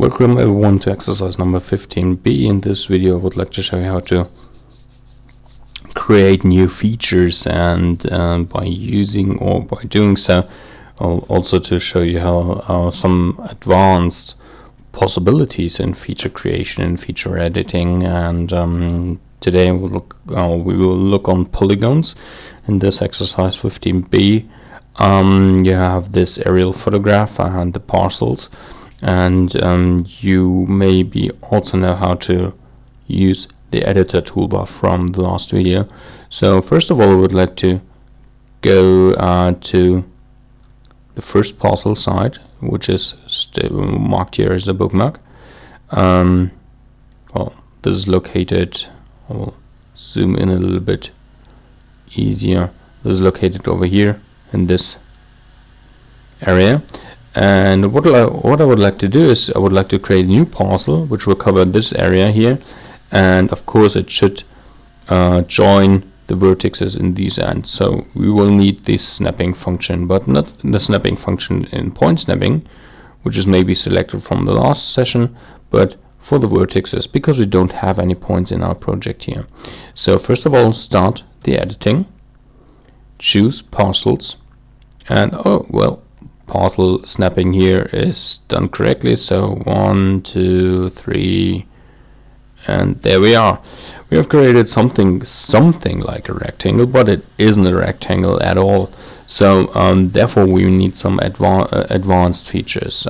Welcome everyone to exercise number 15b. In this video I would like to show you how to create new features and um, by using or by doing so also to show you how, how some advanced possibilities in feature creation and feature editing. And um, today we'll look, uh, we will look on polygons. In this exercise 15b um, you have this aerial photograph and the parcels and um, you maybe also know how to use the editor toolbar from the last video. So first of all I would like to go uh, to the first parcel site which is marked here as a bookmark. Um, well this is located I'll zoom in a little bit easier. This is located over here in this area and what I, what I would like to do is I would like to create a new parcel which will cover this area here. And of course it should uh, join the vertices in these ends. So we will need this snapping function but not the snapping function in point snapping which is maybe selected from the last session but for the vertices because we don't have any points in our project here. So first of all start the editing. Choose parcels. And oh well parcel snapping here is done correctly. So one two three and there we are. We have created something something like a rectangle but it isn't a rectangle at all. So um, therefore we need some adva uh, advanced features